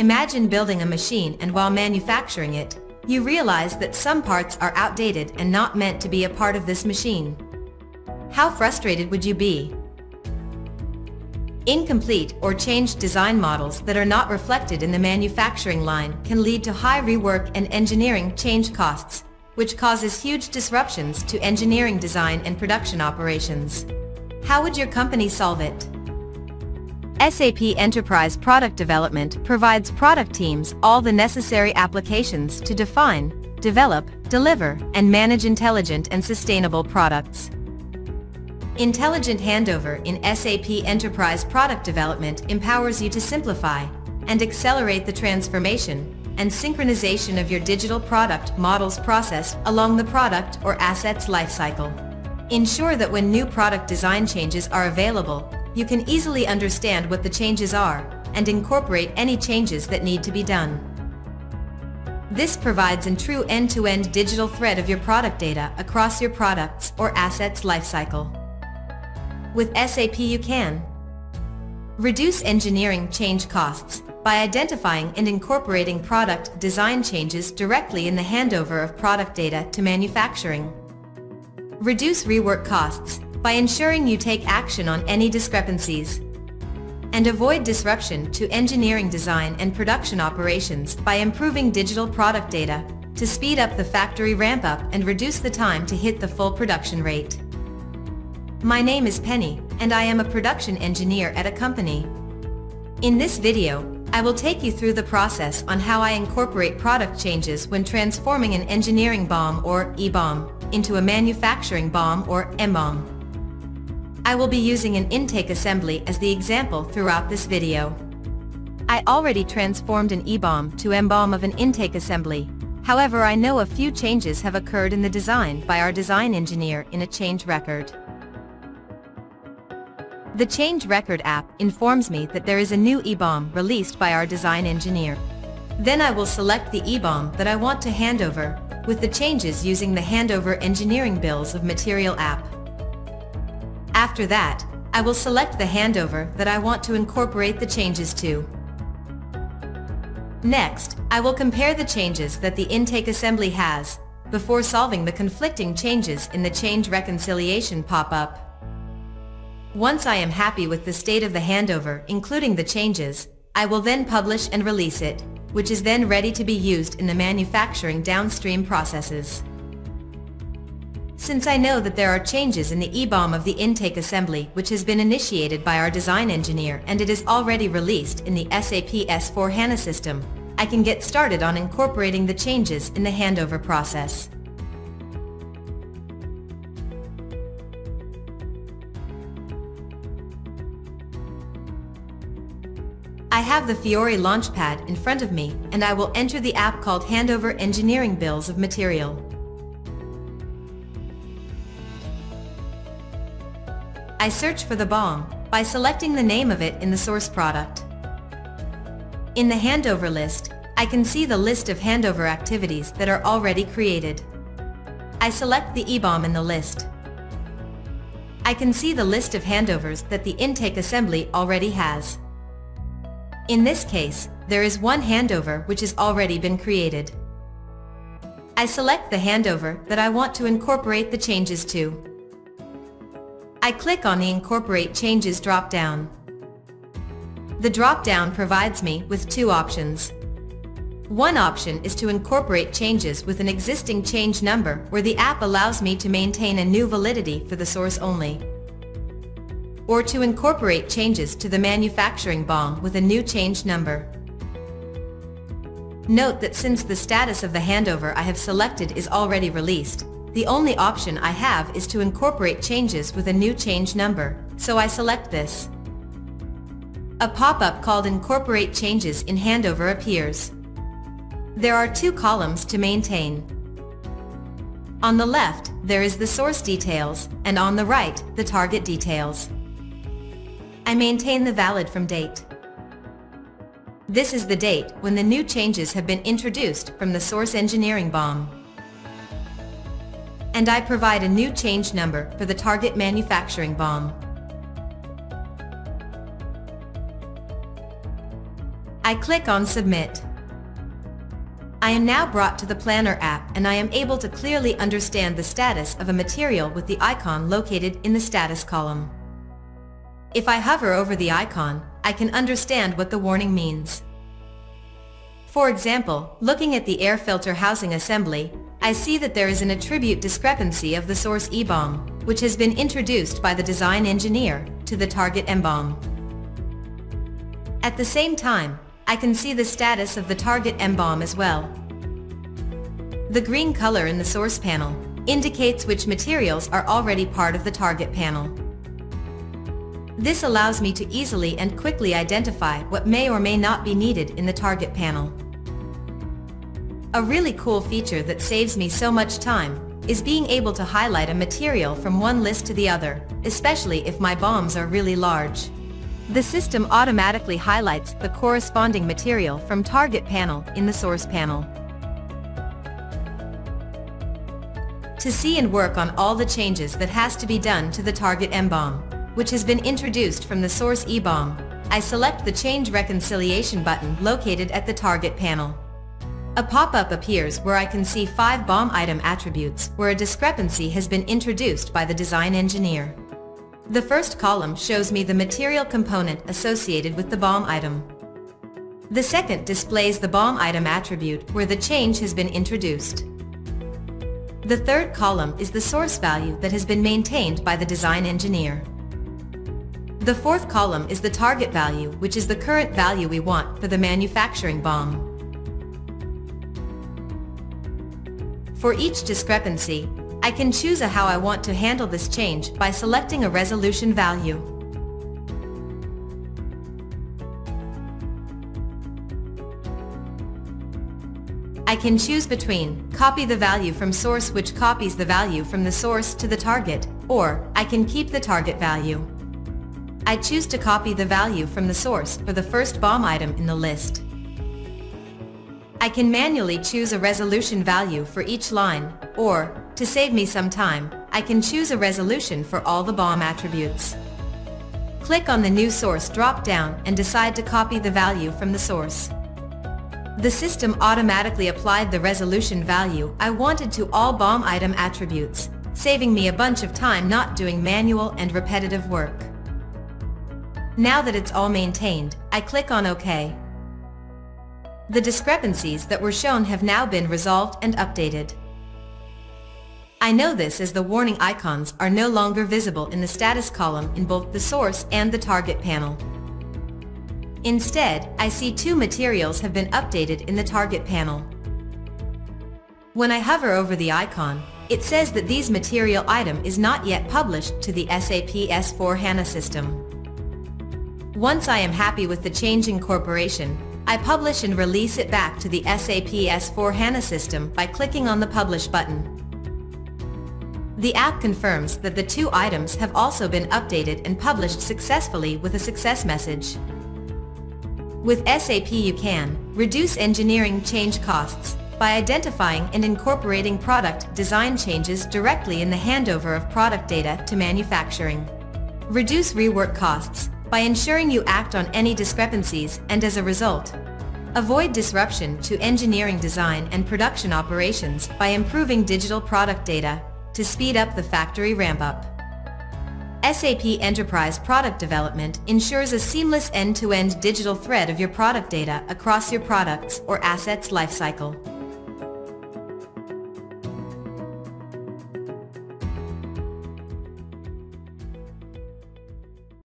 Imagine building a machine and while manufacturing it, you realize that some parts are outdated and not meant to be a part of this machine. How frustrated would you be? Incomplete or changed design models that are not reflected in the manufacturing line can lead to high rework and engineering change costs, which causes huge disruptions to engineering design and production operations. How would your company solve it? SAP Enterprise Product Development provides product teams all the necessary applications to define, develop, deliver, and manage intelligent and sustainable products. Intelligent Handover in SAP Enterprise Product Development empowers you to simplify and accelerate the transformation and synchronization of your digital product models process along the product or assets lifecycle. Ensure that when new product design changes are available, you can easily understand what the changes are and incorporate any changes that need to be done. This provides a true end-to-end -end digital thread of your product data across your products or assets lifecycle. With SAP you can reduce engineering change costs by identifying and incorporating product design changes directly in the handover of product data to manufacturing. Reduce rework costs by ensuring you take action on any discrepancies. And avoid disruption to engineering design and production operations by improving digital product data to speed up the factory ramp-up and reduce the time to hit the full production rate. My name is Penny, and I am a production engineer at a company. In this video, I will take you through the process on how I incorporate product changes when transforming an engineering BOM or EBOM into a manufacturing BOM or MBOM. I will be using an intake assembly as the example throughout this video. I already transformed an EBOM to MBOM of an intake assembly, however I know a few changes have occurred in the design by our design engineer in a change record. The Change Record app informs me that there is a new EBOM released by our design engineer. Then I will select the EBOM that I want to handover, with the changes using the Handover Engineering Bills of Material app. After that, I will select the handover that I want to incorporate the changes to. Next, I will compare the changes that the intake assembly has, before solving the conflicting changes in the change reconciliation pop-up. Once I am happy with the state of the handover, including the changes, I will then publish and release it, which is then ready to be used in the manufacturing downstream processes. Since I know that there are changes in the EBOM of the intake assembly which has been initiated by our design engineer and it is already released in the SAP S4 HANA system, I can get started on incorporating the changes in the handover process. I have the Fiori Launchpad in front of me and I will enter the app called Handover Engineering Bills of Material. I search for the BOM by selecting the name of it in the source product. In the handover list, I can see the list of handover activities that are already created. I select the EBOM in the list. I can see the list of handovers that the intake assembly already has. In this case, there is one handover which has already been created. I select the handover that I want to incorporate the changes to. I click on the Incorporate Changes drop-down. The drop-down provides me with two options. One option is to incorporate changes with an existing change number where the app allows me to maintain a new validity for the source only. Or to incorporate changes to the manufacturing BOM with a new change number. Note that since the status of the handover I have selected is already released, the only option I have is to incorporate changes with a new change number, so I select this. A pop-up called Incorporate Changes in Handover appears. There are two columns to maintain. On the left, there is the source details, and on the right, the target details. I maintain the valid from date. This is the date when the new changes have been introduced from the source engineering BOM and I provide a new change number for the target manufacturing BOM. I click on Submit. I am now brought to the Planner app and I am able to clearly understand the status of a material with the icon located in the status column. If I hover over the icon, I can understand what the warning means. For example, looking at the air filter housing assembly, I see that there is an attribute discrepancy of the source EBOM, which has been introduced by the design engineer, to the target MBOM. At the same time, I can see the status of the target MBOM as well. The green color in the source panel indicates which materials are already part of the target panel. This allows me to easily and quickly identify what may or may not be needed in the target panel. A really cool feature that saves me so much time is being able to highlight a material from one list to the other, especially if my BOMs are really large. The system automatically highlights the corresponding material from target panel in the source panel. To see and work on all the changes that has to be done to the target MBOM, which has been introduced from the source EBOM, I select the Change Reconciliation button located at the target panel. A pop-up appears where I can see five BOM item attributes where a discrepancy has been introduced by the design engineer. The first column shows me the material component associated with the BOM item. The second displays the BOM item attribute where the change has been introduced. The third column is the source value that has been maintained by the design engineer. The fourth column is the target value, which is the current value we want for the manufacturing BOM. For each discrepancy, I can choose a how I want to handle this change by selecting a resolution value. I can choose between copy the value from source which copies the value from the source to the target, or I can keep the target value. I choose to copy the value from the source for the first BOM item in the list. I can manually choose a resolution value for each line, or, to save me some time, I can choose a resolution for all the BOM attributes. Click on the New Source drop-down and decide to copy the value from the source. The system automatically applied the resolution value I wanted to all BOM item attributes, saving me a bunch of time not doing manual and repetitive work. Now that it's all maintained, I click on OK. The discrepancies that were shown have now been resolved and updated. I know this as the warning icons are no longer visible in the status column in both the source and the target panel. Instead, I see two materials have been updated in the target panel. When I hover over the icon, it says that these material item is not yet published to the SAP S4HANA system. Once I am happy with the change incorporation, I publish and release it back to the SAP S4HANA system by clicking on the Publish button. The app confirms that the two items have also been updated and published successfully with a success message. With SAP you can reduce engineering change costs by identifying and incorporating product design changes directly in the handover of product data to manufacturing. Reduce rework costs by ensuring you act on any discrepancies and as a result, avoid disruption to engineering design and production operations by improving digital product data to speed up the factory ramp-up. SAP Enterprise Product Development ensures a seamless end-to-end -end digital thread of your product data across your products or assets lifecycle.